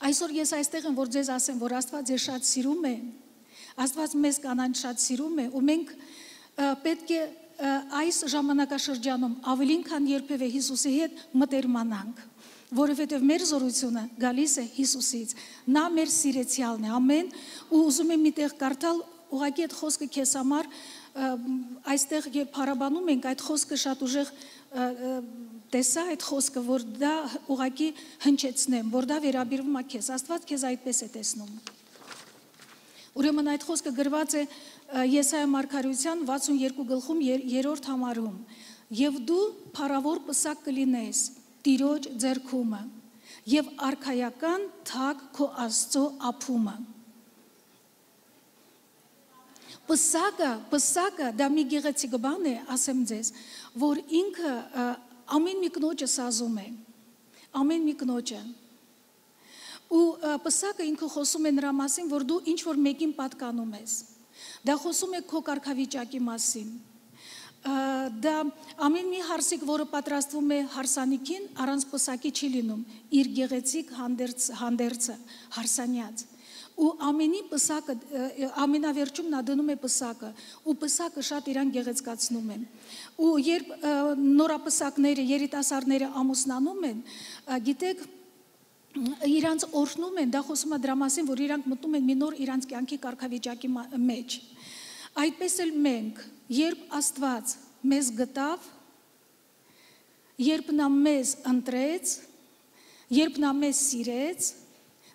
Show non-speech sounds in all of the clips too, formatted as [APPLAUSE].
Այսօր ես այստեղ եմ, որ ձեզ ասեմ, որ Աստված ես շատ սիրում է։ Աստված մեզ կանանց շատ սիրում է ու մենք պետք է այս ժամանակաշրջանում ավելին քան երբևէ Հիսուսի հետ մտերմանանք որովհետև մեր զորությունը գալիս է Հիսուսից։ Նա մեր սիրեցյալն է։ Ամեն։ Ու ուզում եմ միտեղ կարդալ ուղղակի այդ խոսքը քեզ համար այստեղ երբ հարաբանում ենք այդ խոսքը շատ ուժեղ տեսա այդ խոսքը որ դա ուղղակի հնչեցնեմ որ դա վերաբերվում է քեզ Աստված քեզ այդպես է տեսնում Ուրեմն այդ խոսքը գրված է Եսայա մարգարեության 62 գլխում 3-րդ համարում. Եւ դու փառավոր պսակ կլինես տիրոջ ձերքումը եւ արխայական թակ քո աստծո ափումը Պսակը, պսակը դա մի գեղեցիկ բան է, ասեմ ձեզ, որ ինքը ամեն մի կնոջը սազում է։ Ամեն մի կնոջը։ Ու պսակը ինքը խոսում է նրա մասին, որ դու ինչ որ մեկին պատկանում ես։ Դա խոսում է քո կարգավիճակի մասին դա ամեն մի հարսիկ, որը պատրաստվում է հարսանիքին, առանց պսակի չի լինում։ Իր գեղեցիկ հանդերձ հանդերձը, հարսանյաց ու ամենի պսակը ամենավերջում նա դնում է պսակը ու պսակը շատ իրան գեղեցկացնում է ու երբ նորապսակները, երիտասարդները ամուսնանում են, գիտեք, իրանց օրհնում են, դա խոսում է դրա մասին, որ իրանք մտնում են մի նոր իրանց կյանքի կարգավիճակի մեջ։ Այդպես էլ մենք, երբ Աստված մեզ գտավ, երբ նա մեզ ընտրեց, երբ նա մեզ սիրեց,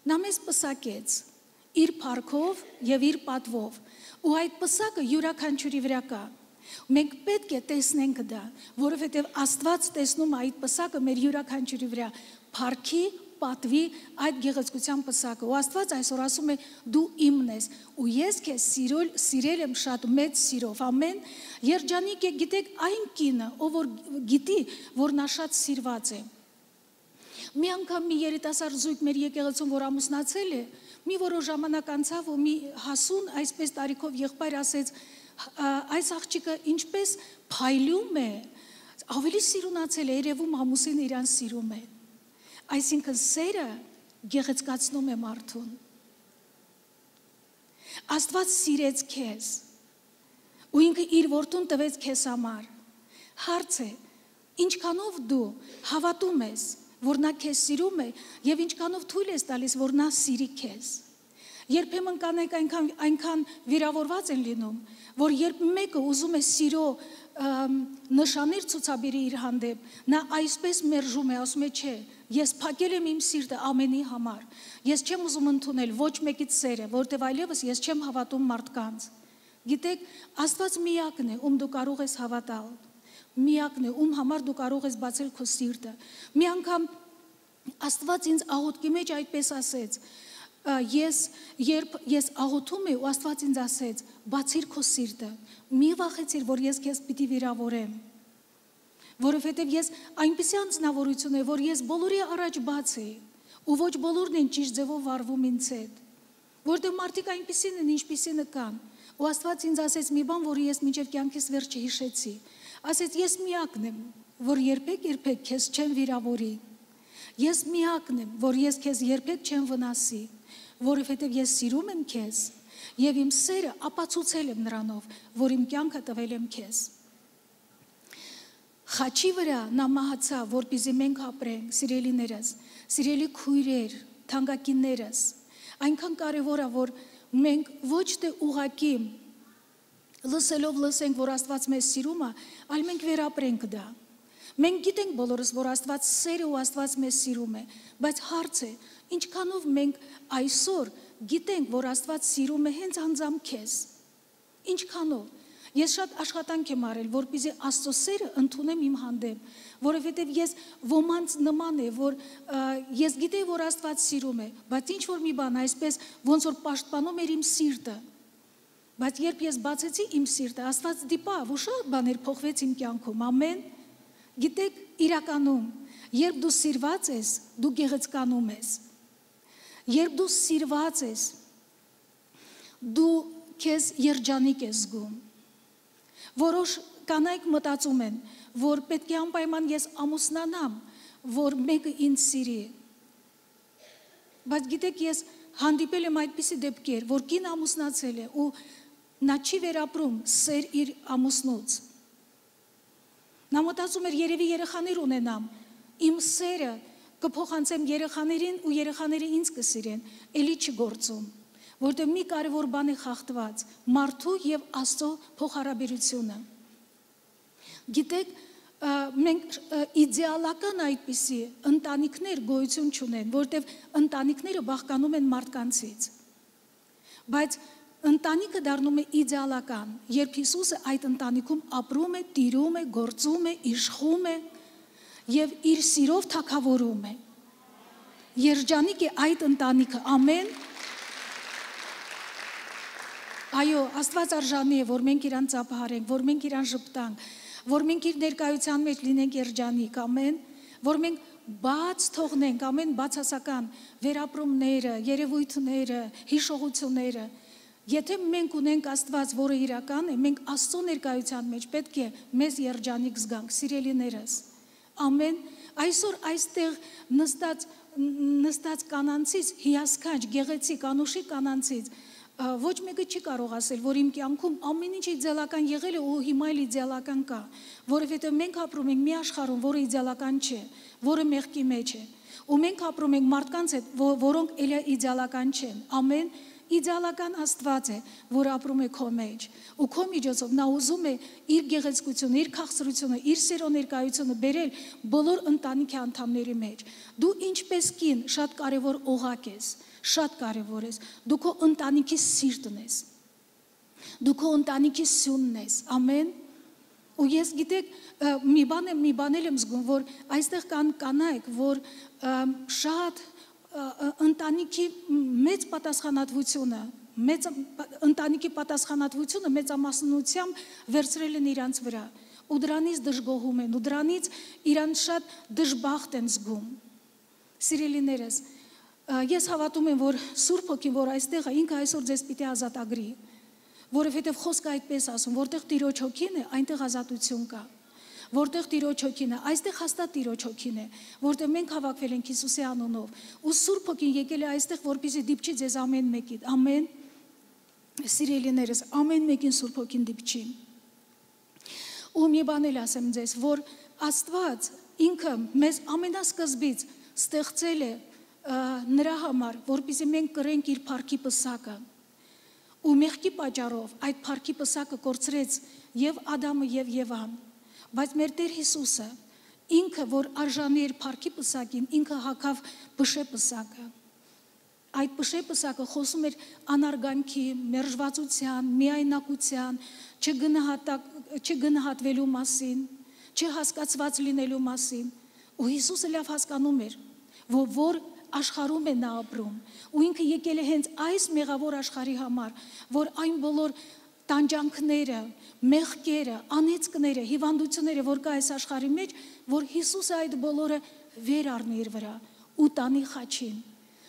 նա մեզ պսակեց իր փառքով եւ իր պատվով։ Ու այդ պսակը յուրաքանչյուրի վրա կա։ Մենք պետք է տեսնենք դա, որովհետև Աստված տեսնում է այդ պսակը մեր յուրաքանչյուրի վրա, փառքի, պատվի այդ գեղեցկության պսակը։ Ու Աստված այսօր ասում է՝ դու իմն ես, ու ես քեզ սիրել, սիրել եմ շատ մեծ սիրով։ Ամեն երջանիկ է գիտեք այն կինը, ով որ գիտի, որ նա շատ սիրված է։ Մի անգամ մի երիտասարդ զույգ մեր եկեղեցում որ ամուսնացել է, մի որոշ ժամանակ անցավ ու մի հասուն այսպես տարիքով եղբայր ասեց այս աղջիկը ինչպես փայլում է ավելի սիրունացել է երևում ամուսին իրան սիրում է այսինքն սերը գեղեցկացնում է մարդուն Աստված սիրեց քեզ ու ինքը իր որդուն տվեց քեզ համար հարց է ինչքանով դու հավատում ես որ նա քեզ սիրում է եւ ինչքանով թույլ ես տալիս, որ նա սիրի քեզ։ Երբեմն կանայք այնքան այնքան վիրավորված են լինում, որ երբ մեկը ուզում է սիրո նշաններ ցուցաբերի իր հանդեպ, նա այսպես մերժում է, ասում է, չէ, ես փակել եմ իմ սիրտը ամենի համար։ Ես չեմ ուզում ընդունել ոչ մեկից սերը, որտեվ այլևս ես չեմ հավատում մարդկանց։ Գիտեք, Աստված միակն է, ում դու կարող ես հավատալ միակն է, ում համար դու կարող ես բացել քո սիրտը։ Մի անգամ Աստված ինձ աղոթքի մեջ այդպես ասեց. Ես երբ ես աղոթում եմ ու Աստված ինձ ասեց. բացիր քո սիրտը։ Մի վախեցիր, որ ես քեզ պիտի վիրավորեմ։ Որովհետև ես այնպեսի անձնավորություն եմ, որ ես բոլորի առաջ բաց եի, ու ոչ բոլորն են ճիշտ ձևով վարվում ինձ հետ։ Որտեղ մարդիկ այնպեսին են, ինչպեսին կան։ Ու Աստված ինձ ասեց մի բան, որը ես մինչև կյանքիս վերջը հիշեցի ասեց ես միակն եմ, որ երբեք երբեք քեզ չեմ վիրավորի։ Ես միակն եմ, որ ես քեզ երբեք չեմ վնասի, որովհետև ես սիրում եմ քեզ եւ իմ սերը ապացուցել եմ նրանով, որ իմ կյանքը տվել եմ քեզ։ Խաչի վրա նա մահացավ, որպեսզի մենք ապրենք, սիրելիներս, սիրելի քույրեր, թանկագիններս։ Այնքան կարևոր է, որ մենք ոչ թե ուղակի լսելով լսենք, որ Աստված մեզ սիրում է, այլ մենք վերապրենք դա։ Մենք գիտենք բոլորս, որ Աստված սեր է ու Աստված մեզ սիրում է, բայց հարց է, ինչքանով մենք այսօր գիտենք, որ Աստված սիրում է հենց անձամ քեզ։ Ինչքանով։ Ես շատ աշխատանք եմ արել, որպեսզի Աստծո սերը ընդունեմ իմ հանդեպ, որովհետև ես ոմանց նման է, որ ես գիտեի, որ Աստված սիրում է, բայց ինչ որ մի բան այսպես ոնց որ պաշտպանում էր իմ սիրտը, Բայց երբ ես բացեցի իմ սիրտը, Աստված դիպավ ու շատ բաներ փոխվեց իմ կյանքում։ Ամեն։ Գիտեք, իրականում, երբ դու սիրված ես, դու գեղեցկանում ես։ Երբ դու սիրված ես, դու քեզ երջանիկ ես զգում։ Որոշ կանայք մտածում են, որ պետք է անպայման ես ամուսնանամ, որ մեկը ինձ սիրի։ Բայց գիտեք, ես հանդիպել եմ այդպիսի դեպքեր, որ կին ամուսնացել է ու նա չի վերապրում սեր իր ամուսնուց։ Նա մտածում էր երևի երեխաներ ունենամ։ Իմ սերը կփոխանցեմ երեխաներին ու երեխաները ինձ կսիրեն, ելի չգործում, որտեղ մի կարևոր բան է խախտված՝ մարդու եւ Աստծո փոխհարաբերությունը։ Գիտեք, մենք իդեալական այդպիսի ընտանիքներ գոյություն չունեն, որտեղ ընտանիքները բաղկանում են մարդկանցից։ Բայց ընտանիքը դառնում է իդեալական, երբ Հիսուսը այդ ընտանիքում ապրում է, տիրում է, գործում է, իշխում է եւ իր սիրով թակավորում է։ Երջանիկ է այդ ընտանիքը, ամեն Այո, Աստված արժանի է, որ մենք իրան ծափահարենք, որ մենք իրան ճպտանք, որ մենք իր ներկայության մեջ լինենք երջանիկ, ամեն, որ մենք բաց թողնենք ամեն բացասական վերապրումները, երևույթները, հիշողությունները։ Եթե մենք ունենք Աստված, որը իրական է, մենք Աստծո ներկայության մեջ պետք է մեզ երջանիկ զգանք, սիրելիներս։ Ամեն այսօր այստեղ նստած նստած կանանցից հիասքանչ, գեղեցիկ, անուշի կանանցից ոչ մեկը չի կարող ասել, որ իմ կյանքում ամեն ինչ իդեալական եղել է ու հիմա էլ իդեալական կա, որովհետև մենք ապրում ենք մի աշխարհում, որը իդեալական չէ, որը մեղքի մեջ է։ Ու մենք ապրում ենք մարդկանց հետ, որոնք իդեալական չեն։ Ամեն իդեալական Աստված է, որ ապրում է քո մեջ։ Ու քո միջոցով նա ուզում է իր գեղեցկությունը, իր քաղցրությունը, իր սերո ներկայությունը բերել բոլոր ընտանիքի անդամների մեջ։ Դու ինչպես կին շատ կարևոր օղակ ես շատ կարևոր ես։ Դու քո ընտանիքի սիրտն ես։ Դու քո ընտանիքի սյունն ես։ Ամեն։ Ու ես գիտեք, մի բան եմ, մի բան եմ զգում, որ այստեղ կան կանայք, որ շատ ընտանիքի մեծ պատասխանատվությունը մեծ ընտանիքի պատասխանատվությունը մեծամասնությամբ վերցրել են իրանց վրա ու դրանից դժգոհում են ու դրանից իրան շատ դժբախտ են զգում սիրելիներս Ես հավատում եմ, որ Սուրբ Հոգին, որ այստեղ է, ինքը այսօր ձեզ պիտի ազատագրի, որովհետև խոսքը այդպես ասում, որտեղ Տիրոջ Հոգին է, այնտեղ ազատություն կա։ Որտեղ Տիրոջ Հոգին է, այստեղ հաստատ Տիրոջ Հոգին է, որտեղ մենք հավաքվել ենք Հիսուսի անունով։ Ու Սուրբ Հոգին եկել է այստեղ, որպեսզի դիպչի ձեզ ամեն մեկին։ Ամեն սիրելիներս, ամեն մեկին Սուրբ Հոգին դիպչի։ Ու մի բան էլ ասեմ ձեզ, որ Աստված ինքը մեզ ամենասկզբից ստեղծել է նրա համար, որpիսի մենք կրենք իր փառքի պսակը։ Ու մեղքի պատճառով այդ փառքի պսակը կորցրեց եւ Ադամը եւ Եվան։ Բայց մեր Տեր Հիսուսը ինքը որ արժանի էր փառքի պսակին, ինքը հակավ բշե պսակը։ Այդ բշե պսակը խոսում էր անարգանքի, մերժվածության, միայնակության, չգնահատակ չգնահատվելու մասին, չհասկացված լինելու մասին։ Ու Հիսուսը լավ հասկանում էր, որ որ աշխարհում է նա ապրում ու ինքը եկել է հենց այս մեղավոր աշխարհի համար, որ այն բոլոր տանջանքները, մեղքերը, անեծքները, հիվանդությունները, որ կա այս աշխարհի մեջ, որ Հիսուսը այդ բոլորը վեր առնի իր վրա ու տանի խաչին։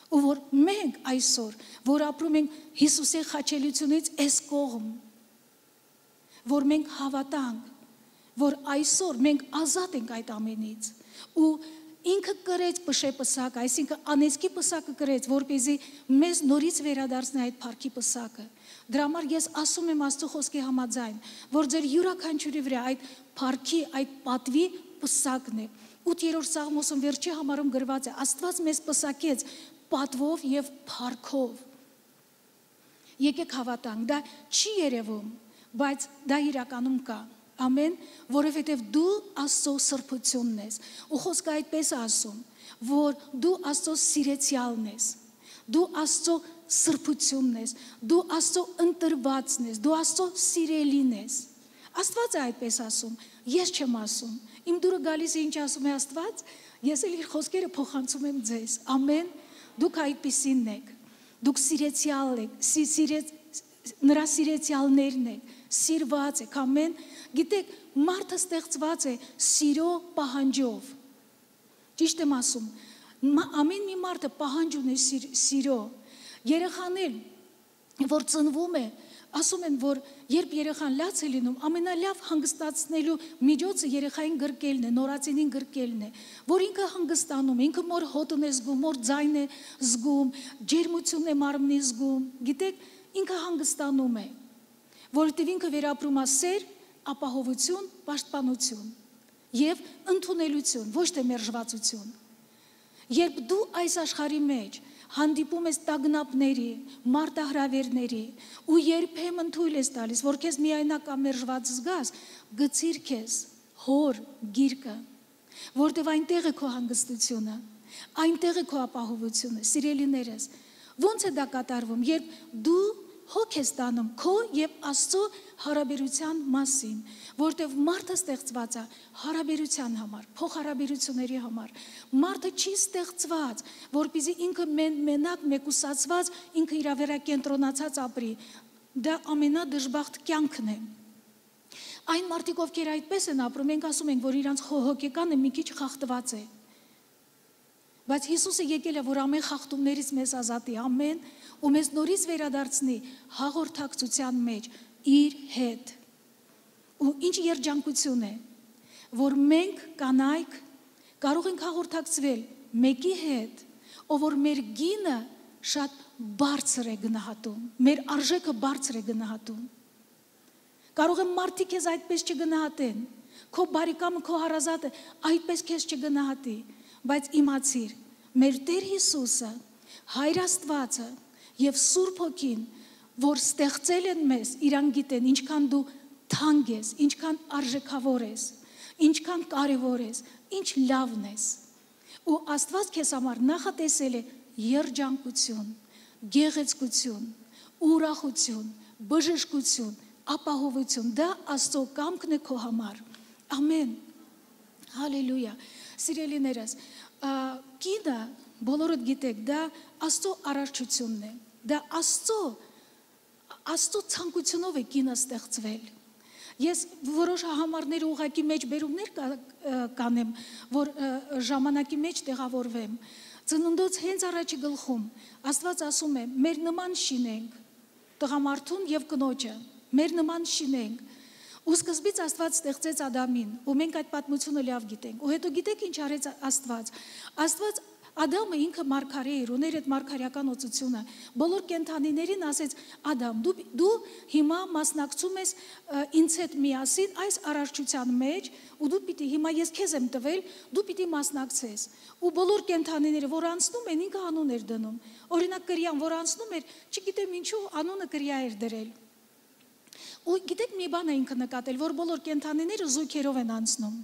Ու որ մենք այսօր, որ ապրում ենք Հիսուսի խաչելությունից այս կողմ, որ մենք հավատանք, որ այսօր մենք ազատ ենք այդ ամենից ու ինքը գրեց Պշե պսակը, այսինքն անեսկի պսակը գրեց, որ เป զի մեզ նորից վերադարձնի այդ парքի պսակը։ Դրա համար ես ասում եմ Աստծո խոսքի համաձայն, որ ձեր յուրաքանչյուրի վրա այդ парքի, այդ պատվի պսակն է։ 8-րդ Սաղմոսում վերջի համարում գրված է. Աստված մեզ պսակեց պատվով եւ парքով։ Եկեք հավատանք, դա չի երևում, բայց դա իրականում կա։ դա Ամեն, որովհետև դու Աստծո սրբությունն ես։ Ու խոսքը այդպես ասում, որ դու Աստծո սիրեցյալն ես։ Դու Աստծո սրբությունն ես։ Դու Աստծո ընտրվածն ես։ Դու Աստծո սիրելին ես։ Աստված է այդպես ասում։ Ես չեմ ասում։ Իմ դուրը գալիս է ինչ ասում է Աստված, ես էլ իր խոսքերը փոխանցում եմ ձեզ։ Ամեն։ Դուք այդպիսինն եք։ Դուք սիրեցյալ եք, սիրեց նրա սիրեցյալներն եք, սիրված եք, ամեն Գիտեք, մարդը ստեղծված է սիրո պահանջով։ Ճիշտ եմ ասում։ Ամեն մի մարդը պահանջ ունի սիրո։ Երեխան էլ որ ծնվում է, ասում են, որ երբ երեխան լաց է լինում, ամենալավ հանգստացնելու միջոցը երեխային գրկելն է, նորածինին գրկելն է, որ ինքը հանգստանում, ինքը մոր հոտն է զգում, մոր ձայն է զգում, ջերմությունն է մարմնի զգում։ Գիտեք, ինքը հանգստանում է, որովհետև ինքը վերապրում է սեր, ապահովություն, պաշտպանություն եւ ընդունելություն, ոչ թե մերժվածություն։ Երբ դու այս աշխարհի մեջ հանդիպում ես տագնապների, մարտահրավերների ու երբեմն թույլ ես տալիս, որ քեզ միայնակ ամերժված զգաս, գցիր քեզ հոր գիրկը, որտեղ այնտեղ է քո հանգստությունը, այնտեղ է քո ապահովությունը, սիրելիներս։ Ոնց է դա կատարվում, երբ դու հոգ ես տանում քո եւ Աստծո հարաբերության մասին, որտեվ մարդը ստեղծված է հարաբերության համար, փոխհարաբերությունների համար։ Մարդը չի ստեղծված, որպեսզի ինքը մեն, մենակ մեկուսացված, ինքը իր վրա կենտրոնացած ապրի։ Դա ամենադժբախտ կյանքն է։ Այն մարդիկ, ովքեր այդպես են ապրում, մենք ասում ենք, որ իրանց հոգեկանը մի քիչ խախտված է։ Բայց Հիսուսը եկել է, որ ամեն խախտումներից մեզ ազատի, ամեն ու մեզ նորից վերադարձնի հաղորդակցության մեջ իր հետ։ Ու ինչ երջանկություն է, որ մենք կանայք կարող ենք հաղորդակցվել մեկի հետ, ով որ մեր գինը շատ բարձր է գնահատում, մեր արժեքը բարձր է գնահատում։ Կարող են մարդիկ քեզ այդպես չգնահատեն, քո բարեկամը, քո հարազատը այդպես քեզ չգնահատի, բայց իմացիր, մեր Տեր Հիսուսը, Հայր Աստվածը, եւ Սուրբ Հոգին, որ ստեղծել են մեզ, իրան գիտեն, ինչքան դու թանկ ես, ինչքան արժեքավոր ես, ինչքան կարևոր ես, ինչ լավն ես։ Ու Աստված քեզ համար նախատեսել է երջանկություն, գեղեցկություն, ուրախություն, բժշկություն, ապահովություն։ Դա Աստծո կամքն է քո համար։ Ամեն։ Հալելույա։ Սիրելիներս, կինը բոլորդ գիտեք, դա Աստծո արարչությունն է Դա Աստծո Աստծո ցանկությունով է կինը ստեղծվել։ Ես որոշ համարներ ուղակի մեջ բերումներ կանեմ, որ ժամանակի մեջ տեղավորվեմ։ Ծննդոց հենց առաջի գլխում Աստված ասում է. «Մեր նման շինենք տղամարդուն եւ կնոջը, մեր նման շինենք»։ Ու սկզբից Աստված ստեղծեց Ադամին, ու մենք այդ պատմությունը լավ գիտենք։ Ու հետո գիտեք ինչ արեց Աստված։ Աստված Ադամը ինքը մարգարե էր, ուներ այդ մարգարեական օծությունը։ Բոլոր կենթանիներին ասեց. «Ադամ, դու դու հիմա մասնակցում ես ինձ հետ միասին այս արարչության մեջ, ու դու պիտի հիմա ես քեզ եմ տվել, դու պիտի մասնակցես»։ Ու բոլոր կենթանիները, որ անցնում են, ինքը անուն էր դնում։ Օրինակ կրյան, որ անցնում էր, չգիտեմ ինչու անունը կրյա էր դրել։ Ու գիտեք մի բան է ինքը նկատել, որ բոլոր կենթանիները զույգերով են անցնում։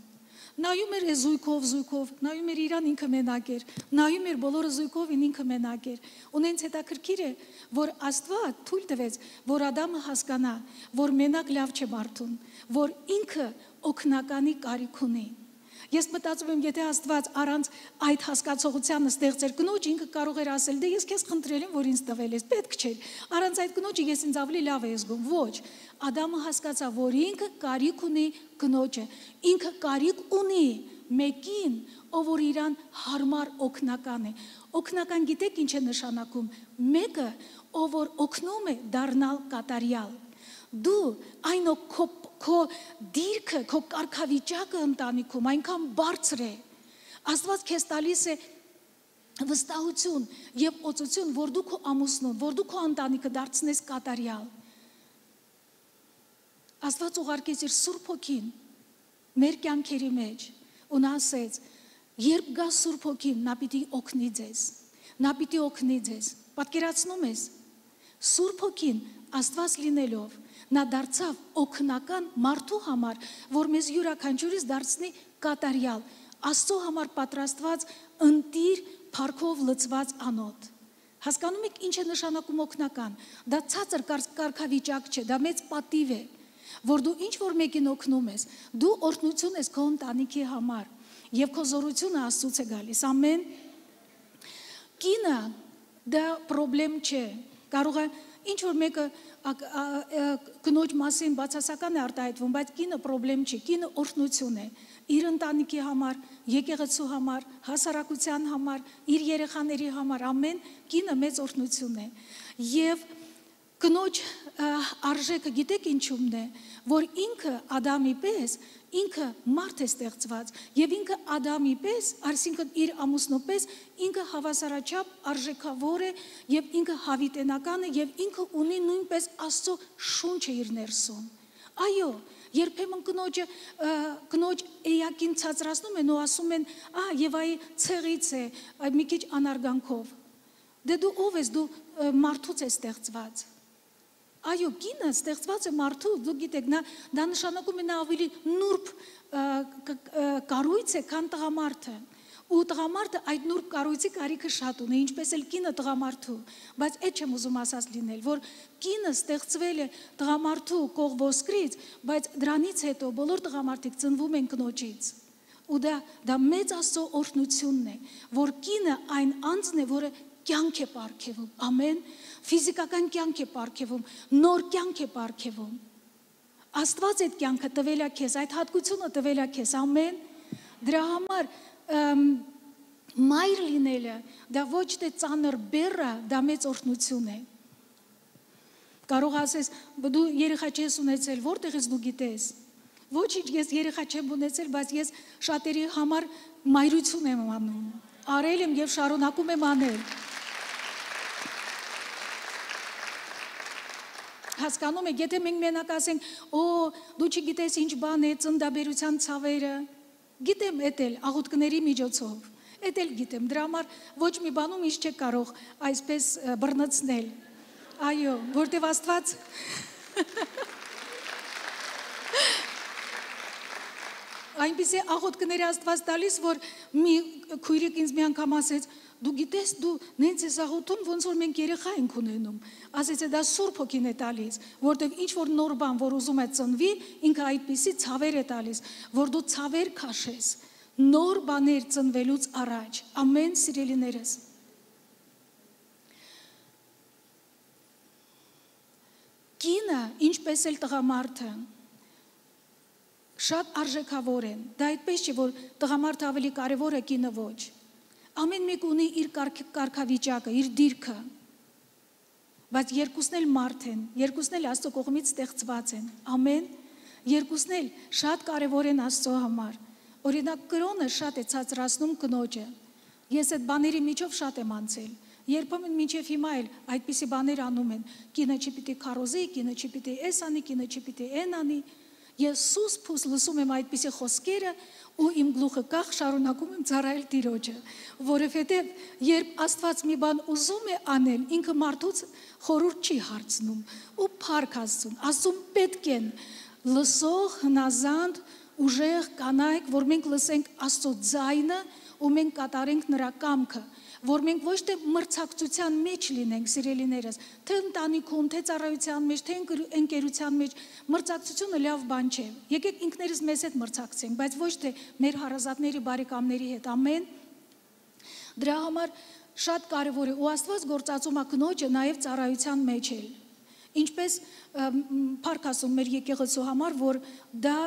Նայում էր զույգով, զույգով, նայում էր իրան ինքը մենակ էր, նայում էր բոլորը զույգով ինքը մենակ էր։ Ունենց հետաքրքիր է, որ Աստված թույլ տվեց, որ Ադամը հասկանա, որ մենակ լավ չէ մարդուն, որ ինքը օգնականի կարիք ունի։ Ես մտածում եմ, եթե Աստված առանց այդ հասկացողությանը ստեղծեր կնոջ, ինքը կարող էր ասել՝ դե ես քեզ խնդրել եմ, որ ինձ տվել ես, պետք չէր։ Առանց այդ կնոջը ես ինձ ավելի լավ եմ զգում։ Ոչ։ Ադամը հասկացավ, որ ինքը կարիք ունի կնոջը։ Ինքը կարիք ունի մեկին, ով որ իրան հարմար օգնական է։ Օգնական գիտեք ինչ է նշանակում։ Մեկը, ով որ օգնում է դառնալ կատարյալ։ Դու այն քո քո դիրքը, քո կարգավիճակը ընտանիքում այնքան բարձր է։ Աստված քեզ տալիս է վստահություն եւ օծություն, որ դու քո ամուսնուն, որ դու քո ընտանիքը դարձնես կատարյալ։ Աստված ուղարկեց իր Սուրբ Հոգին մեր կյանքերի մեջ ու նա ասեց. երբ գա Սուրբ Հոգին, նա պիտի օգնի ձեզ։ Նա պիտի օգնի ձեզ։ Պատկերացնում ես Սուրբ Հոգին Աստված լինելով նա դարձավ օգնական մարդու համար, որ մեզ յուրաքանչյուրից դարձնի կատարյալ, Աստծո համար պատրաստված ընտիր փառքով լցված անոթ։ Հասկանում եք ինչ է նշանակում օգնական։ Դա ցածր կարգավիճակ չէ, դա մեծ պատիվ է, որ դու ինչ որ մեկին օգնում ես, դու օրհնություն ես քո ընտանիքի համար եւ քո զորությունը Աստծուց է գալիս։ Ամեն։ Կինը դա խնդրեմ չէ։ Կարող է ինչ որ մեկը կնոջ մասին բացասական է արտահայտվում, բայց կինը խնդրեմ չի, կինը օրհնություն է իր ընտանիքի համար, եկեղեցու համար, հասարակության համար, իր երեխաների համար, ամեն կինը մեծ օրհնություն է։ Եվ կնոջ արժեքը գիտեք ինչումն է, որ ինքը Ադամի պես ինքը մարդ է ստեղծված եւ ինքը Ադամի պես, այսինքն իր ամուսնու պես ինքը հավասարաչափ արժեքավոր է եւ ինքը հավիտենական է եւ ինքը ունի նույնպես Աստծո շունչը իր ներսում։ Այո, երբեմն կնոջը կնոջ էակին ցածրացնում են ու ասում են, «Ա, եւ այ ցեղից է, մի քիչ անարգանքով»։ Դե դու ով ես, դու մարդուց ես ստեղծված։ Այո, կինը ստեղծված է մարդու, դուք գիտեք, նա դա նշանակում է նա ավելի նուրբ կառույց է, քան տղամարդը։ Ու տղամարդը այդ նուրբ կառույցի կարիքը շատ ունի, ինչպես էլ կինը տղամարդու, բայց այդ չեմ ուզում ասած լինել, որ կինը ստեղծվել է տղամարդու կողոսկրից, բայց դրանից հետո բոլոր տղամարդիկ ծնվում են կնոջից։ Ու դա դա մեծ աստծո օրհնությունն է, որ կինը այն անձն է, որը կյանք է ապարգևում։ Ամեն ֆիզիկական կյանք է ապարգևում, նոր կյանք է ապարգևում։ Աստված այդ կյանքը տվել է քեզ, այդ հատկությունը տվել է քեզ։ Ամեն։ Դրա համար մայր լինելը դա ոչ թե ծանր բեռը, դա մեծ օրհնություն է։ Կարող ասես, «Բա դու երեխա չես ունեցել, որտեղից դու գիտես։ Ոչինչ, ես երեխա չեմ ունեցել, բայց ես շատերի համար մայրություն եմ անում։ Արել եմ եւ շարունակում եմ անել։ Հասկանում եք, եթե մենք մենակ ասենք, «Օ, դու չգիտես ինչ բան է ծնդաբերության ցավերը»։ Գիտեմ էտել աղոթքների միջոցով։ Էտել գիտեմ, դրա համար ոչ մի բանում ինչ չեք կարող այսպես բռնցնել։ Այո, որտեվ Աստված [LAUGHS] այնպեսի աղոթքների Աստված տալիս, որ մի քույրիկ ինձ մի անգամ ասեց. «Դու գիտես, դու նենց ես աղոթում, ոնց որ մենք երեխա ենք ունենում»։ Ասեց, դա Սուրբ Հոգին է տալիս, որտեղ ինչ որ նոր բան, որ ուզում է ծնվի, ինքը այդպիսի ցավեր է տալիս, որ դու ցավեր քաշես նոր բաներ ծնվելուց առաջ։ Ամեն սիրելիներս։ Կինը, ինչպես էլ տղամարդը, շատ արժեքավոր են։ Դա այդպես չէ, որ տղամարդը ավելի կարևոր է, կինը ոչ։ Ամեն մեկ ունի իր կարգ- կարգավիճակը, իր դիրքը։ Բայց երկուսն էլ մարդ են, երկուսն էլ Աստծո կողմից ստեղծված են։ Ամեն։ Երկուսն էլ շատ կարևոր են Աստծո համար։ Օրինակ կրոնը շատ է ցածրացնում կնոջը։ Ես այդ բաների միջով շատ եմ անցել։ Երբեմն մինչև հիմա էլ այդպիսի բաներ անում են։ Կինը չպիտի քարոզի, կինը չպիտի էս անի, կինը չպիտի են անի։ Ես սուս փուս լսում եմ այդպիսի խոսքերը ու իմ գլուխը կախ շարունակում եմ ծառայել Տիրոջը, որովհետև երբ Աստված մի բան ուզում է անել, ինքը մարդուց խորուրդ չի հարցնում ու փառք Աստծուն։ Աստծուն պետք են լսող, հնազանդ, ուժեղ կանայք, որ մենք լսենք Աստծո ձայնը ու մենք կատարենք նրա կամքը որ մենք ոչ թե մրցակցության մեջ լինենք, սիրելիներս, թե ընտանիքում, թե ծառայության մեջ, թե ընկեր- ընկերության մեջ, մրցակցությունը լավ բան չէ։ Եկեք ինքներս մեզ հետ մրցակցենք, բայց ոչ թե մեր հարազատների, բարեկամների հետ։ Ամեն։ Դրա համար շատ կարևոր է ու Աստված գործածում է կնոջը նաև ծառայության մեջ էլ։ Ինչպես ըմ, փառք ասում մեր եկեղեցու համար, որ դա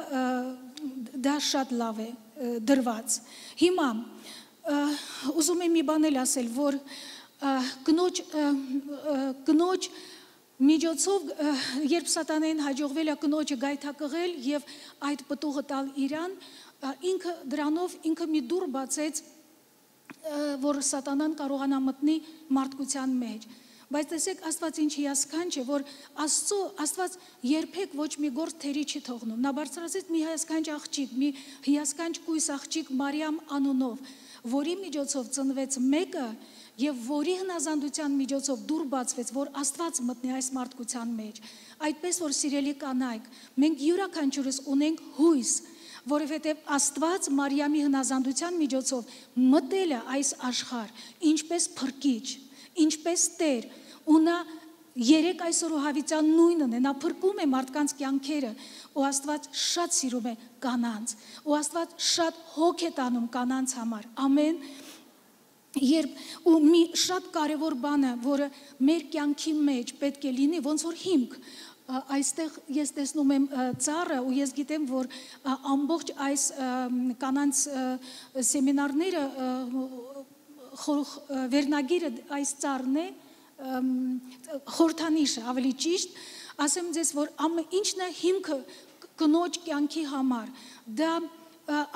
դա շատ լավ է դրված։ Հիմա ուզում եմ մի բան էլ ասել, որ ը, կնոջ միջոցով երբ սատանային հաջողվել է կնոջը գայթակղել եւ այդ պտուղը տալ իրան, ինքը դրանով ինքը մի դուր բացեց որ սատանան կարողանա մտնի մարդկության մեջ։ Բայց տեսեք Աստված ինչ հիասքանչ է, որ Աստծո Աստված երբեք ոչ մի գործ թերի չի թողնում։ Նա բարձրացեց մի հիասքանչ աղջիկ, մի հիասքանչ կույս աղջիկ Մարիամ անունով, որի միջոցով ծնվեց մեկը եւ որի հնազանդության միջոցով դուր բացվեց, որ Աստված մտնի այս մարդկության մեջ։ Այդպես որ սիրելի կանայք, մենք յուրաքանչյուրս ունենք հույս, որովհետև Աստված Մարիամի հնազանդության միջոցով մտել է այս աշխարհ, ինչպես փրկիչ, ինչպես Տեր, ու նա երեք այսօր ուհավիցան նույնն է, նա փրկում է մարդկանց կյանքերը, ու Աստված շատ սիրում է կանանց, ու Աստված շատ հոգ է տանում կանանց համար։ Ամեն Երբ ու մի շատ կարևոր բանը, որը մեր կյանքի մեջ պետք է լինի, ոնց որ հիմք, այստեղ ես տեսնում եմ ծառը ու ես գիտեմ, որ ամբողջ այս կանանց սեմինարները վերնագիրը այս ծառն է, խորթանիշը, ավելի ճիշտ, ասեմ ձեզ, որ ինչն է հիմքը կնոջ կյանքի համար։ Դա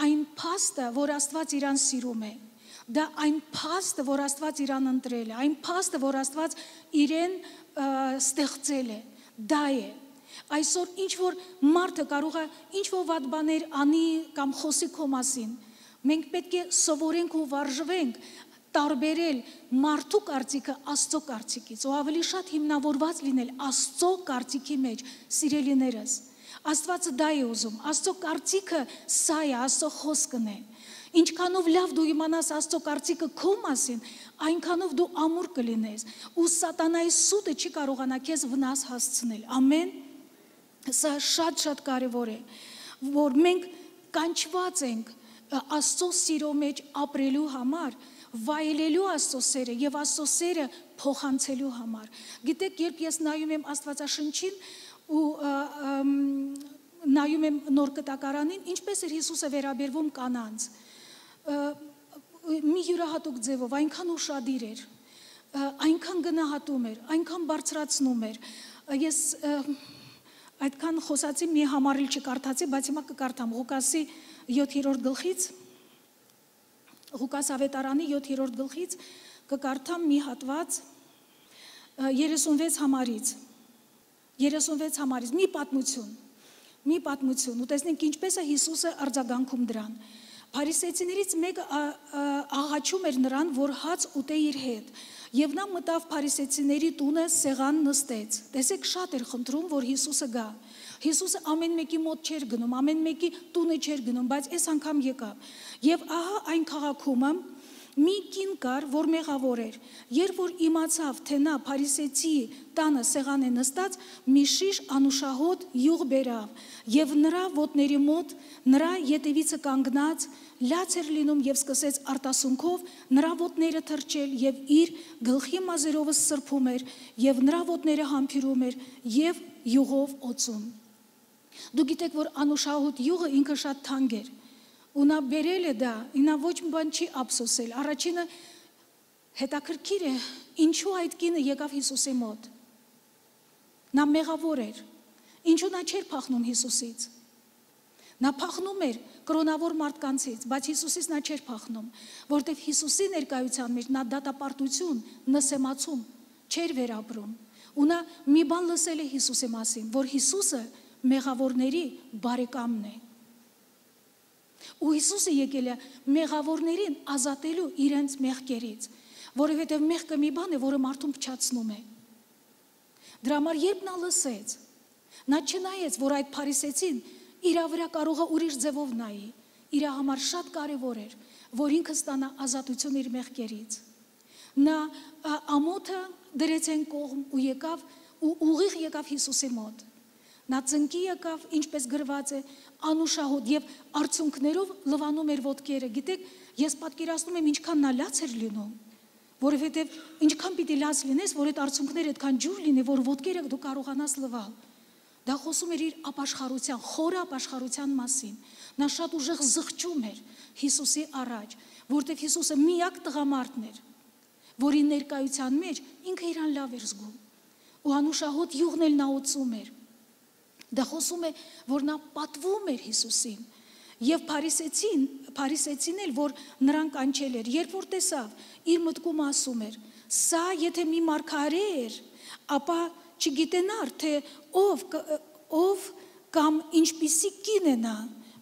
այն փաստը, որ Աստված իրան սիրում է։ Դա այն փաստը, որ Աստված իրան ընտրել է, այն փաստը, որ Աստված իրեն ստեղծել է։ Դա է։ Այսօր ինչ որ մարդը կարող է ինչ որ վատ բաներ անի կամ խոսի քո մասին, մենք պետք է սովորենք ու վարժվենք տարբերել մարդու կարծիքը Աստծո կարծիքից, ու ավելի շատ հիմնավորված լինել Աստծո կարծիքի մեջ, սիրելիներս։ Աստվածը դա է ուզում։ Աստծո կարծիքը սա է, Աստծո խոսքն է։ Ինչքանով լավ դու իմանաս Աստծո կարծիքը քո մասին, այնքանով դու ամուր կլինես, ու սատանայի սուտը չի կարողանա քեզ վնաս հասցնել։ Ամեն։ Սա շատ-շատ կարևոր է, որ մենք կանչված ենք Աստծո սիրո մեջ ապրելու համար, վայելելու Աստծո սերը եւ Աստծո սերը փոխանցելու համար։ Գիտեք, երբ ես նայում եմ Աստվածաշնչին ու նայում եմ նոր կտակարանին, ինչպես էր Հիսուսը վերաբերվում կանանց։ Մի յուրահատուկ ձևով, այնքան ուշադիր էր, այնքան գնահատում էր, այնքան բարձրացնում էր։ Ես այդքան խոսացի մի համարիլ չկարդացի, բայց հիմա կկարդամ Ղուկասի 7-րդ գլխից Ղուկաս ավետարանի 7-րդ գլխից կկարդամ մի հատված 36 համարից 36 համարից մի պատմություն մի պատմություն ու տեսնենք ինչպես է Հիսուսը արձագանքում դրան Փարիսեցիներից մեկը աղաչում էր նրան, որ հաց ուտե իր հետ, եւ նա մտավ Փարիսեցիների տունը, սեղան նստեց։ Տեսեք, շատ էր խնդրում, որ Հիսուսը գա։ Հիսուսը ամեն մեկի մոտ չէր գնում, ամեն մեկի տունը չէր գնում, բայց այս անգամ եկավ։ Եվ ահա այն քաղաքում մի կին կար, որ մեղավոր էր։ Երբ որ իմացավ, թե նա Փարիսեցի տանը սեղան է նստած, մի շիշ անուշահոտ յուղ բերավ եւ նրա ոտների մոտ, նրա ետևիցը կանգնած, լաց էր լինում եւ սկսեց արտասունքով նրա ոտները թրջել եւ իր գլխի մազերովը սրբում էր եւ նրա ոտները համբիրում էր եւ յուղով օծում։ Դու գիտեք, որ անուշահոտ յուղը ինքը շատ թանկ էր ու նա բերել է դա, նա ոչ մի բան չի ափսոսել։ Առաջինը հետաքրքիր է, ինչու այդ կինը եկավ Հիսուսի մոտ։ Նա մեղավոր էր։ Ինչու նա չէր փախնում Հիսուսից։ Նա փախնում էր կրոնավոր մարդկանցից, բայց Հիսուսից նա չէր փախնում, որտեղ Հիսուսի ներկայության մեջ նա դատապարտություն, նսեմացում չէր վերապրում։ Ու նա մի բան լսել է Հիսուսի մասին, որ Հիսուսը մեղավորների բարեկամն է։ Ու Հիսուսը եկել է մեղավորներին ազատելու իրենց մեղքերից, որովհետև մեղքը մի բան է, որը մարդուն փչացնում է։ Դրա համար երբ նա լսեց, նա չնայեց, որ այդ փարիսեցին իր վրա կարող է ուրիշ ձևով նայի, իր համար շատ կարևոր էր, որ ինքը ստանա ազատություն իր մեղքերից։ Նա ամոթը դրեց են կողմ ու եկավ ու ուղիղ եկավ Հիսուսի մոտ։ Նա ծնկի եկավ, ինչպես գրված է, անուշահոտ եւ արցունքներով լվանում էր ոտքերը։ Գիտեք, ես պատկերացնում եմ ինչքան նա լաց էր լինում, որովհետեւ ինչքան պիտի լաց լինես, որ այդ արցունքները այդքան ջուր լինի, որ ոտքերը դու կարողանաս լվալ։ Դա խոսում էր իր ապաշխարության, խորը ապաշխարության մասին։ Նա շատ ուժեղ զղջում էր Հիսուսի առաջ, որտեղ Հիսուսը միակ տղամարդն էր, որի ներկայության մեջ ինքը իրան լավ էր զգում։ Ու անուշահոտ յուղն էլ նա օծում էր Դա խոսում է, որ նա պատվում էր Հիսուսին։ Եվ Փարիսեցին, Փարիսեցին էլ, որ նրան կանչել էր, երբ որ տեսավ, իր մտքում ասում էր. «Սա եթե մի մարգարե էր, ապա չգիտենար, թե ով ով կամ ինչպիսի կին է նա,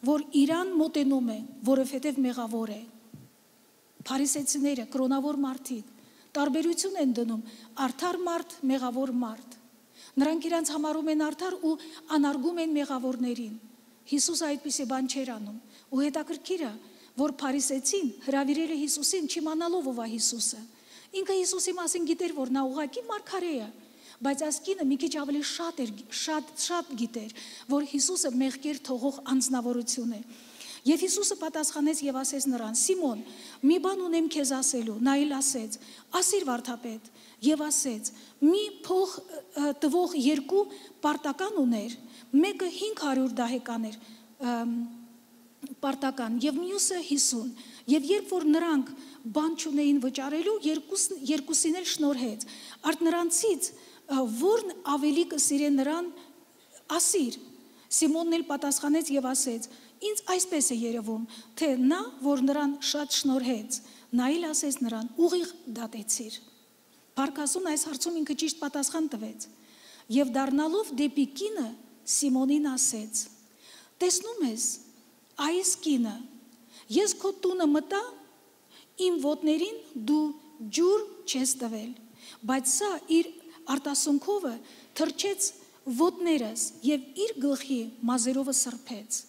որ իրան մոտենում է, որովհետև մեղավոր է»։ Փարիսեցիները, կրոնավոր մարդիկ, տարբերություն են դնում արդար մարդ, մեղավոր մարդ։ Նրանք իրանց համարում են արդար ու անարգում են մեղավորներին։ Հիսուսը այդպիսի բան չէր անում։ Ու հետաքրքիրը, որ Փարիսեցին հravirել է Հիսուսին չիմանալով ով է Հիսուսը։ Ինքը Հիսուսի մասին գիտեր, որ նա ուղակի մարգարե է, բայց ասկինը մի քիչ ավելի շատ էր շատ շատ գիտեր, որ Հիսուսը մեղքեր թողող անձնավորություն է։ Եվ Հիսուսը պատասխանեց եւ ասեց նրան. Սիմոն, մի բան ունեմ քեզ ասելու։ Նա էլ ասեց. Ասիր վարդապետ, եւ ասեց. Մի փող տվող երկու պարտական ուներ, մեկը 500 դահեկան էր պարտական եւ մյուսը 50 եւ երբ որ նրանք բան չունեին վճարելու երկուս երկուսին էլ շնորհեց արդ նրանցից որն ավելի կսիրե նրան ասիր Սիմոնն էլ պատասխանեց եւ ասեց ինձ այսպես է երևում թե նա որ նրան շատ շնորհեց նա էլ ասեց նրան ուղիղ դատեցիր Բարկասուն այս հարցում ինքը ճիշտ պատասխան տվեց եւ դառնալով դեպի կինը Սիմոնին ասեց. Տեսնում ես այս կինը ես քո տունը մտա իմ ոտներին դու ջուր չես տվել բայց սա իր արտասունքովը թրջեց ոտներս եւ իր գլխի մազերովը սրբեց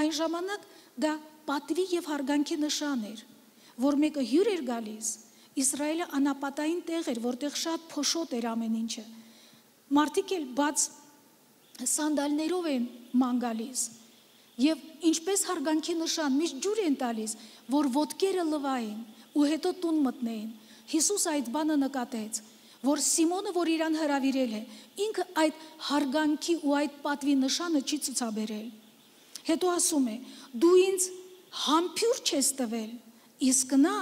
այն ժամանակ դա պատվի եւ հարգանքի նշան էր որ մեկը հյուր էր գալիս Իսրայելը անապատային տեղ էր որտեղ շատ փոշոտ էր ամեն ինչը մարդիկ էլ բաց սանդալներով են ման գալիս Եվ ինչպես հարգանքի նշան միշտ ջուր են տալիս, որ ոտքերը լվային ու հետո տուն մտնեին։ Հիսուս այդ բանը նկատեց, որ Սիմոնը, որ իրան հravirել է, ինքը այդ հարգանքի ու այդ պատվի նշանը չի ցուցաբերել։ Հետո ասում է. դու ինձ համբյուր չես տվել, իսկ նա,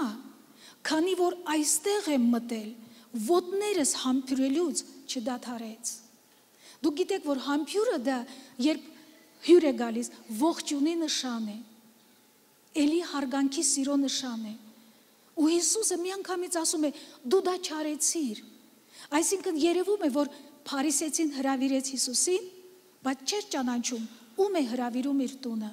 քանի որ այստեղ եմ մտել, ոտներս համբյուրելուց չդադարեց։ Դուք գիտեք, որ համբյուրը դա երբ հյուր է գալիս, ողջունի նշան է։ Էլի հարգանքի սիրո նշան է։ Ու Հիսուսը միանգամից ասում է՝ դու դա չարեցիր։ Այսինքն երևում է, որ Փարիսեցին հravirեց Հիսուսին, բայց չէր ճանաչում ում է հravirում իր տունը։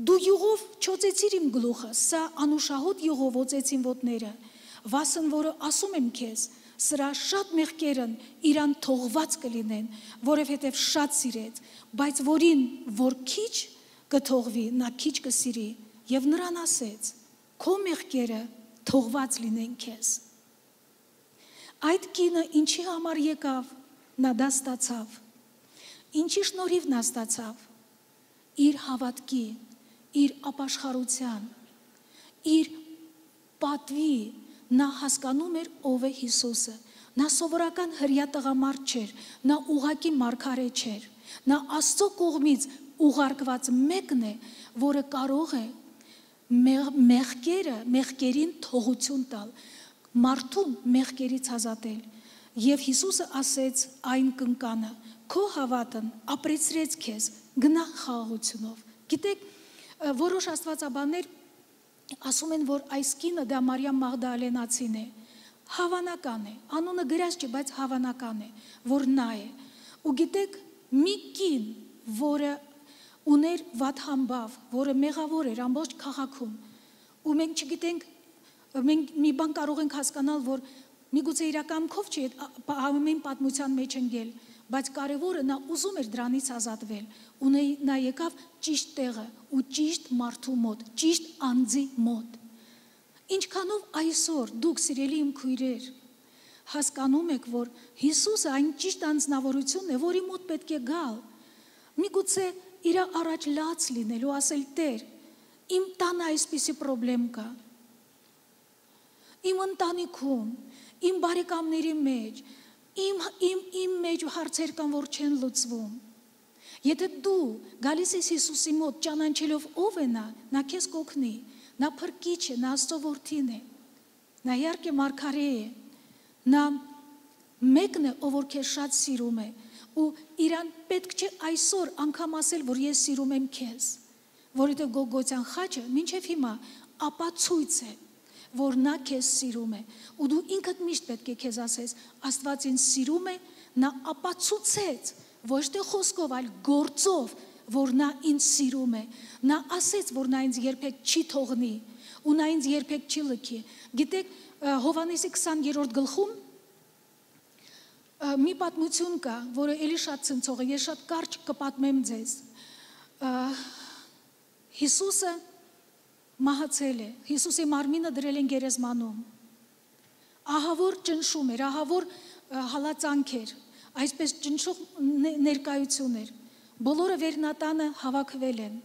Դու յուղով չոցեցիր իմ գլուխը, սա անուշահոտ յուղով ոցեցին ոտները։ Վասն որը ասում եմ քեզ, սրա շատ մեղքերն իրան թողված կլինեն, որովհետև շատ սիրեց, բայց որին որ քիչ կթողվի, նա քիչ կսիրի, եւ նրան ասեց. քո մեղքերը թողված լինեն քեզ։ Այդ կինը ինչի համար եկավ, նա դա ստացավ։ Ինչի շնորհիվ նա ստացավ? Իր հավատքի, իր ապաշխարության, իր պատվի նա հասկանում էր ով է Հիսուսը։ Նա սովորական հрья տղամարդ չէր, նա ուղակի մարգարե չէր։ Նա Աստծո կողմից ուղարկված մեկն է, որը կարող է մեղքերը, մեղքերին թողություն տալ, մարդուն մեղքերից ազատել։ Եվ Հիսուսը ասեց այն կնկանը, քո հավատն ապրեցրեց քեզ, գնա խաղաղությունով։ Գիտեք, որոշ աստվածաբաններ ասում են, որ այս կինը դա Մարիամ Մաղդալենացին է։ Հավանական է, անունը գրած չէ, բայց հավանական է, որ նա է։ Ու գիտեք, մի կին, որը ուներ վատ համբավ, որը մեղավոր էր ամբողջ քաղաքում, ու մենք չգիտենք, մենք մի բան կարող ենք հասկանալ, որ միգուցե իրականքով չի ամեն պատմության մեջ ընկել, բայց կարևորը նա ուզում էր դրանից ազատվել ու նա եկավ ճիշտ տեղը ու ճիշտ մարդու մոտ, ճիշտ անձի մոտ։ Ինչքանով այսօր դուք սիրելի իմ քույրեր հասկանում եք, որ Հիսուսը այն ճիշտ անձնավորությունն է, որի մոտ պետք է գալ։ Միգուցե իր առաջ լաց լինել ու ասել Տեր, իմ տանը այսպիսի խնդրեմ կա։ Իմ ընտանիքում, իմ բարեկամների մեջ, իմ իմ իմ մեջ հարցեր կան, որ չեն լուծվում։ Եթե դու գալիս ես Հիսուսի մոտ ճանաչելով ով է նա, նա քեզ կօգնի։ Նա փրկիչ է, նա Աստծո որդին է։ Նա իհարկե մարգարե է։ Նա մեկն է, ով որ քեզ շատ սիրում է ու իրան պետք չէ այսօր անգամ ասել, որ ես սիրում եմ քեզ, որովհետև Գոգոթյան խաչը մինչև հիմա ապացույց է, որ նա քեզ սիրում է ու դու ինքդ միշտ պետք է քեզ ասես Աստված ինձ սիրում է նա ապացուցեց ոչ թե խոսքով այլ գործով որ նա ինձ սիրում է նա ասեց որ նա ինձ երբեք չի թողնի ու նա ինձ երբեք չի լքի գիտեք Հովանեսի 20-րդ գլխում մի պատմություն կա, որը ելի շատ ցնցող է, ես շատ կարճ կպատմեմ ձեզ։ Հիսուսը մահացել է։ Հիսուսի մարմինը դրել են գերեզմանում։ Ահավոր ճնշում էր, ահավոր հալածանք էր, այսպես ճնշող ներկայություն էր։ Բոլորը վերնատանը հավաքվել են,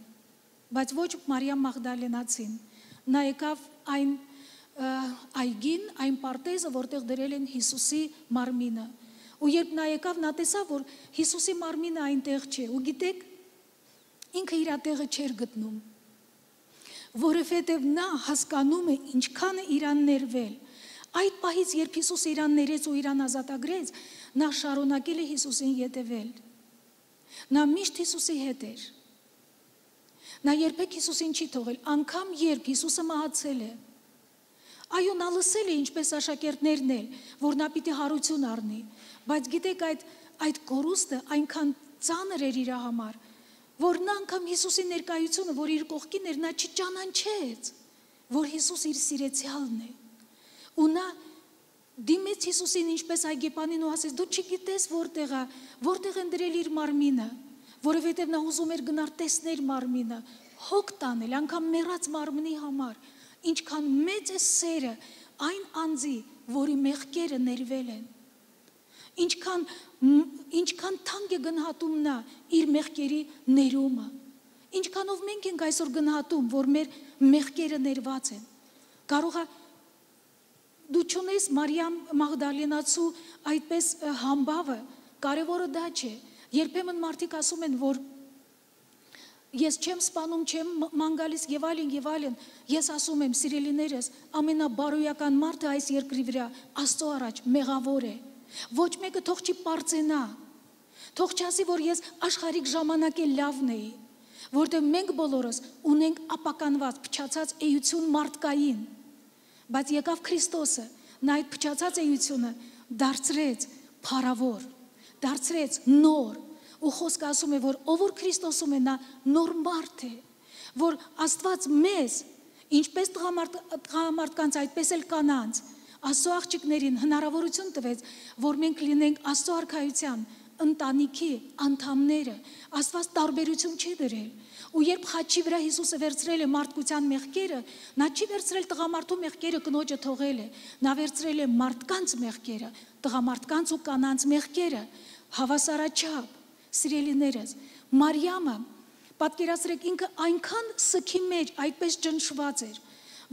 բայց ոչ Մարիամ Մաղդալենացին։ Նա եկավ այն այգին, այն պարտեզը, որտեղ դրել են Հիսուսի մարմինը։ Ու երբ նա եկավ, նա տեսավ, որ Հիսուսի մարմինը այնտեղ չէ։ Ու գիտեք, ինքը իր տեղը չէր գտնում որովհետև նա հասկանում է ինչքան է իրան ներվել այդ պահից երբ Հիսուս իրան ներեց ու իրան ազատագրեց նա շարունակել է Հիսուսին յետևել նա միշտ Հիսուսի հետ էր նա երբեք Հիսուսին չի թողել անկամ երբ Հիսուսը մահացել է Այո, նա լսել է ինչպես աշակերտներն էլ, որ նա պիտի հարություն առնի, բայց գիտեք այդ այդ կորուստը այնքան ծանր էր իր համար, որ նա անգամ Հիսուսի ներկայությունը, որ իր կողքին էր, նա չճանաչեց, որ Հիսուս իր սիրեցյալն է։ Ու նա դիմեց Հիսուսին ինչպես այգեպանին ու ասեց. «Դու չգիտես որտեղ է, որտեղ են դրել իր մարմինը, որովհետև նա ուզում էր գնալ տեսնել մարմինը, հոգ տանել, անգամ մեռած մարմնի համար» ինչքան մեծ է սերը այն անձի, որի մեղքերը ներվել են ինչքան ինչքան թանկ է գնահատում նա իր մեղքերի ներումը։ Ինչքանով մենք ենք այսօր գնահատում, որ մեր մեղքերը ներված են։ Կարող է դու ճունես Մարիամ Մագդալենացու այդպես համբավը, կարևորը դա չէ։ Երբեմն մարդիկ ասում են, որ ես չեմ սپانում, չեմ մանգալիս եւ այլն եւ այլն։ Ես ասում եմ, սիրելիներս, ամենաբարոյական մարդը այս երկրի վրա Աստծո առաջ մեղավոր է։ Ոչ մեկը թող չի པարծենա։ Թող չասի, որ ես աշխարհիկ ժամանակ에 լավն էի, որտեղ մենք բոլորս ունենք ապականված փչացած էություն մարդկային։ Բայց եկավ Քրիստոսը, նա այդ փչացած էությունը դարձրեց փառավոր, դարձրեց նոր, ու խոսքը ասում է, որ ով որ Քրիստոսում է նա նոր մարդ է, որ Աստված մեզ ինչպես տղամարդ տղամարդկանց այդպես էլ կանանց Աստծո աղջիկներին հնարավորություն տվեց, որ մենք լինենք Աստծո արքայության ընտանիքի անդամները։ Աստված տարբերություն չի դրել։ Ու երբ խաչի վրա Հիսուսը վերցրել է մարդկության մեղքերը, նա չի վերցրել տղամարդու մեղքերը կնոջը թողել է։ Նա վերցրել է մարդկանց մեղքերը, տղամարդկանց ու կանանց մեղքերը հավասարաչափ սիրելիներս, Մարիամը պատկերացրեք ինքը այնքան սքի մեջ այդպես ճնշված էր,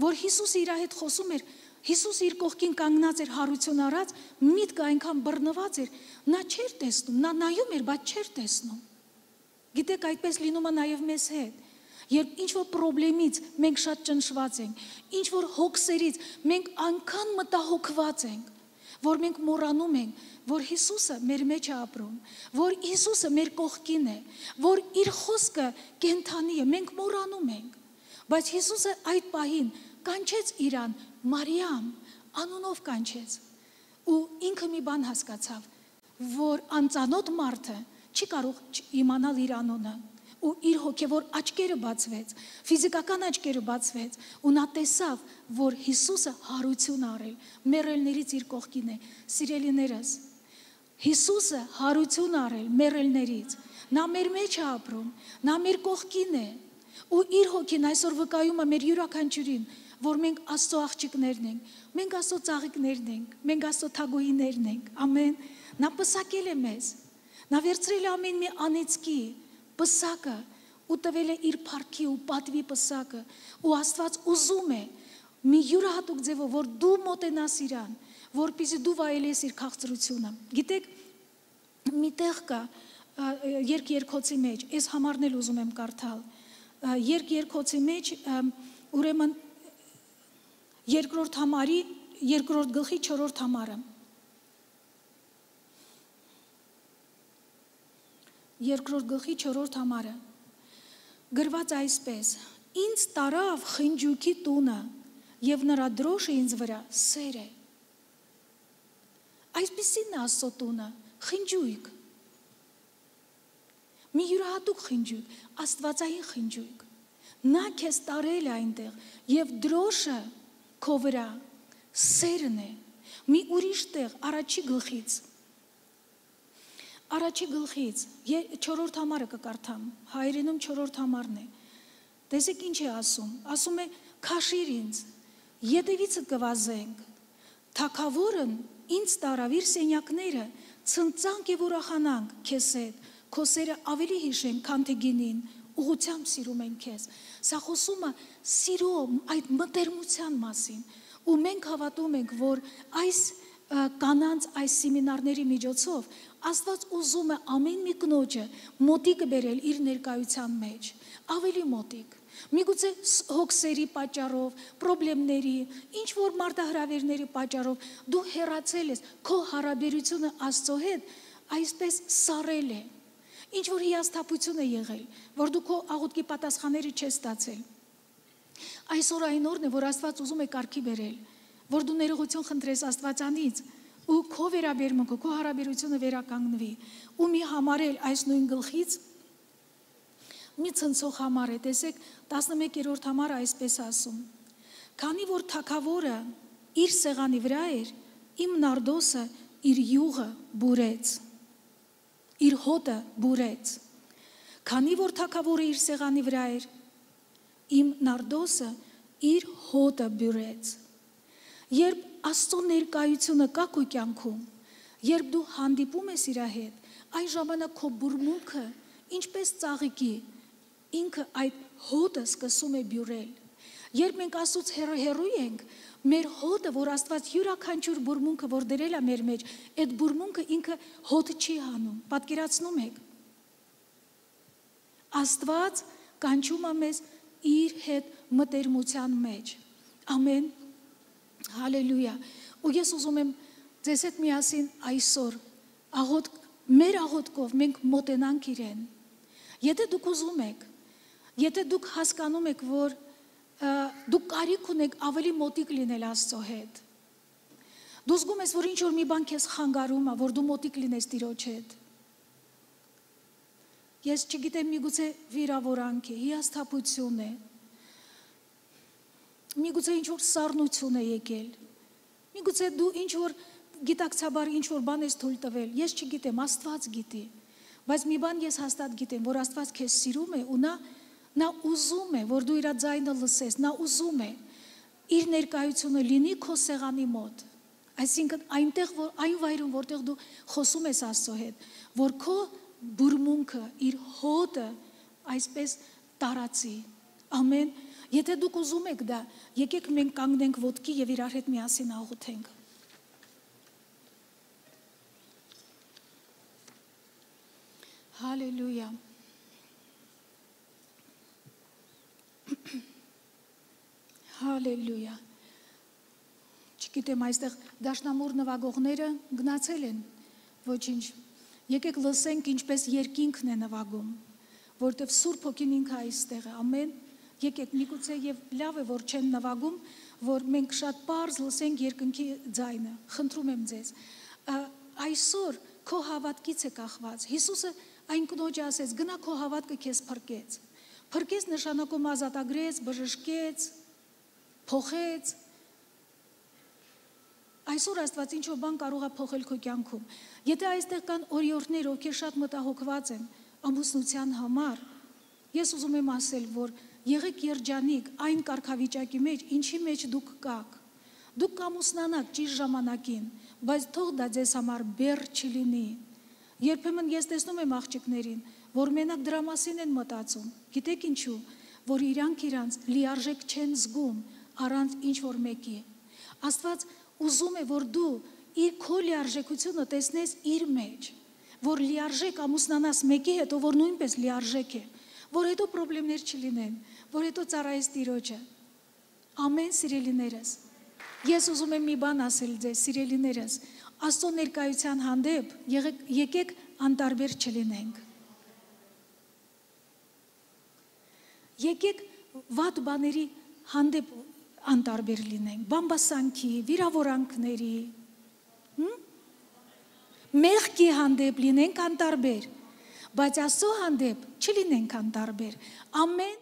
որ Հիսուսը իր հետ խոսում էր, Հիսուս իր կողքին կանգնած էր հարություն առած, միտքը այնքան բռնված էր, նա չէր տեսնում, նա նայում էր, բայց չէր տեսնում։ Գիտեք, այդպես լինում է նաև մեզ հետ։ Երբ ինչ որ խնդրից մենք շատ ճնշված ենք, ինչ որ հոգսերից մենք անկան մտահոգված ենք, որ մենք մոռանում ենք, որ Հիսուսը մեր մեջ է ապրում, որ Հիսուսը մեր կողքին է, որ իր խոսքը կենթանի է, մենք մոռանում ենք։ Բայց Հիսուսը այդ պահին կանչեց իրան Մարիամ, անունով կանչեց։ Ու ինքը մի բան հասկացավ, որ անծանոթ մարդը չի կարող իմանալ իր անունը ու իր հոգևոր աչքերը բացվեց, ֆիզիկական աչքերը բացվեց ու նա տեսավ, որ Հիսուսը հարություն արել, մերելներից իր կողքին է։ Սիրելիներս, Հիսուսը հարություն արել մերելներից։ Նա մեր մեջ է ապրում, նա մեր կողքին է։ Ու իր հոգին այսօր վկայում է մեր յուրաքանչյուրին, որ մենք Աստծո աղջիկներն ենք, մենք Աստծո ծաղիկներն ենք, մենք Աստծո թագուհիներն ենք։ Ամեն։ Նա պսակել է մեզ։ Նա վերցրել է ամեն մի անեծքի պսակը ու տվել է իր փառքի ու պատվի պսակը ու Աստված ուզում է մի յուրահատուկ ձևով որ դու մոտենաս իրան որpիսի դու վայելես իր քաղցրությունը։ Գիտեք, մի տեղ կա երկ երկոցի մեջ, այս համարն էլ ուզում եմ կարդալ։ Երկ երկոցի մեջ ուրեմն երկրորդ համարի երկրորդ գլխի 4-րդ համարը։ Երկրորդ գլխի 4-րդ համարը գրված այսպես. Ինձ տարավ խնջուկի տունը եւ նրա դրոշը ինձ վրա սեր է։ Այսպեսին Աստծո տունը, խնջույք։ Մի յուրահատուկ խնջույք, Աստվածային խնջույք։ Նա քեզ տարել այնտեղ եւ դրոշը քո վրա սերն է։ Մի ուրիշ տեղ առաջի գլխից Առաջի գլխից 4-րդ համարը կկարդամ։ Հայերենում 4-րդ համարն է։ Տեսեք ինչ է ասում։ Ասում է՝ «Քաշիր ինձ, յետևիցը կվազենք»։ Թակավորն ինձ տարավ իր սենյակները, ցնցանք եւ ուրախանանք քեզ հետ։ Քո սերը ավելի հիշենք, քան թե գինին, ուղությամբ սիրում ենք քեզ։ Սա խոսում է սիրո այդ մտերմության մասին։ Ու մենք հավատում ենք, որ այս կանանց այս սեմինարների միջոցով Աստված ուզում է ամեն մի կնոջը մոտիկ բերել իր ներկայության մեջ, ավելի մոտիկ։ Միգուցե հոգսերի պատճառով, խնդիրների, ինչ որ մարտահրավերների պատճառով դու հեռացել ես քո հարաբերությունը Աստծո հետ, այսպես սարել է։ Ինչ որ հիասթափություն է եղել, որ դու քո աղոթքի պատասխանները չես ստացել։ Այսօր այն օրն է, որ Աստված ուզում է կարգի բերել, որ դու ներողություն խնդրես Աստվածանից ու քո վերաբերմունքը, քո հարաբերությունը վերականգնվի։ Ու մի համարել այս նույն գլխից մի ցնցող համար է, տեսեք 11-րդ համարը այսպես ասում. Քանի որ թակավորը իր սեղանի վրա էր, իմ նարդոսը իր յուղը բուրեց։ Իր հոտը բուրեց։ Քանի որ թակավորը իր սեղանի վրա էր, իմ նարդոսը իր հոտը բյուրեց։ Երբ Աստծո ներկայությունը կա քո կյանքում, երբ դու հանդիպում ես իր հետ, այն ժամանակ քո բուրմունքը ինչպես ծաղիկի ինքը այդ հոտը սկսում է բյուրել։ Երբ մենք Աստծոց հեռու հեռու ենք, մեր հոտը, որ Աստված յուրաքանչյուր բուրմունքը, որ դրել է մեր մեջ, այդ բուրմունքը ինքը հոտ չի հանում։ Պատկերացնում եք։ Աստված կանչում է մեզ իր հետ մտերմության մեջ։ Ամեն Հալելույա։ Ու ես ուզում եմ ձեզ հետ միասին այսօր աղոտ մեր աղոտկով մենք մոտենանք իրեն։ Եթե դուք ուզում եք, եթե դուք հասկանում եք, որ դուք կարիք ունեք ավելի մոտիկ լինել Աստծո հետ։ Դու զգում ես, որ ինչ որ մի բան քեզ խանգարում է, որ դու մոտիկ լինես Տիրոջ հետ։ Ես չգիտեմ, միգուցե վիրավորանք է, հիասթափություն է, Միգուցե ինչ որ սառնություն է եկել։ Միգուցե դու ինչ որ գիտակցաբար ինչ որ բան ես թույլ տվել։ Ես չգիտեմ, Աստված գիտի։ Բայց մի բան ես հաստատ գիտեմ, որ Աստված քեզ սիրում է ու նա նա ուզում է, որ դու իր ձայնը լսես, նա ուզում է իր ներկայությունը լինի քո սեղանի մոտ։ Այսինքն այնտեղ որ այն վայրում, որտեղ դու խոսում ես Աստծո հետ, որ քո բուրմունքը, իր հոտը այսպես տարածի։ Ամեն Եթե դուք ուզում եք դա, եկեք մենք կանգնենք ոտքի եւ իրար հետ միասին աղոթենք։ Հալելույա։ Հալելույա։ Չգիտեմ, այստեղ դաշնամուր նվագողները գնացել են։ Ոչինչ։ Եկեք լսենք ինչպես երկինքն է նվագում, որտեվ Սուրբ Հոգին ինքը այստեղ է։ Ամեն եկեք միգուցե եւ լավ է որ չեն նվագում, որ մենք շատ པարզ լսենք երկնքի ձայնը։ Խնդրում եմ ձեզ։ Այսօր քո հավատքից է կախված։ Հիսուսը այն կնոջ ասեց. գնա քո հավատքը քեզ փրկեց։ Փրկեց նշանակում ազատագրեց, բժշկեց, փոխեց։ Այսօր Աստված ինչ որ բան կարող է փոխել քո կյանքում։ Եթե այստեղ կան օրիորդներ, ովքեր շատ մտահոգված են ամուսնության համար, ես ուզում եմ ասել, որ եղեք երջանիկ այն կարգավիճակի մեջ, ինչի մեջ դուք կաք։ Դուք կամուսնանաք ճիշտ ժամանակին, բայց թող դա ձեզ համար բեր չլինի։ Երբեմն ես տեսնում եմ աղջիկներին, որ մենակ դրա մասին են մտածում։ Գիտեք ինչու, որ իրանք իրանց լիարժեք չեն զգում առանց ինչ որ մեկի։ Աստված ուզում է, որ դու իր քո լիարժեքությունը տեսնես իր մեջ, որ լիարժեք ամուսնանաս մեկի հետ, ով որ նույնպես լիարժեք է, որ հետո խնդիրներ չլինեն, որ հետո ծառայես Տիրոջը։ Ամեն սիրելիներս։ Ես ուզում եմ մի բան ասել ձեզ, սիրելիներս, Աստծո ներկայության հանդեպ եկեք անտարբեր չլինենք։ Եկեք վատ բաների հանդեպ անտարբեր լինենք, բամբասանքի, վիրավորանքների? Մեղքի հանդեպ լինենք անտարբեր, բայց Աստծո հանդեպ չլինենք անտարբեր։ Ամեն